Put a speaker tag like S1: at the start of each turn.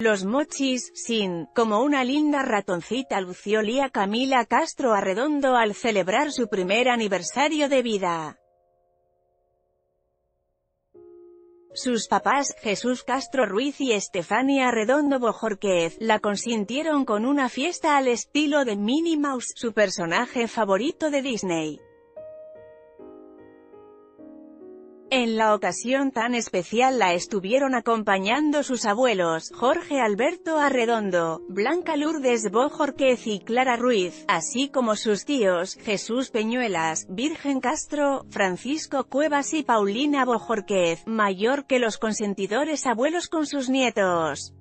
S1: los mochis, sin, como una linda ratoncita lució Lía Camila Castro Arredondo al celebrar su primer aniversario de vida. Sus papás, Jesús Castro Ruiz y Estefania Redondo Bojorquez, la consintieron con una fiesta al estilo de Minnie Mouse, su personaje favorito de Disney. En la ocasión tan especial la estuvieron acompañando sus abuelos, Jorge Alberto Arredondo, Blanca Lourdes Bojorquez y Clara Ruiz, así como sus tíos, Jesús Peñuelas, Virgen Castro, Francisco Cuevas y Paulina Bojorquez, mayor que los consentidores abuelos con sus nietos.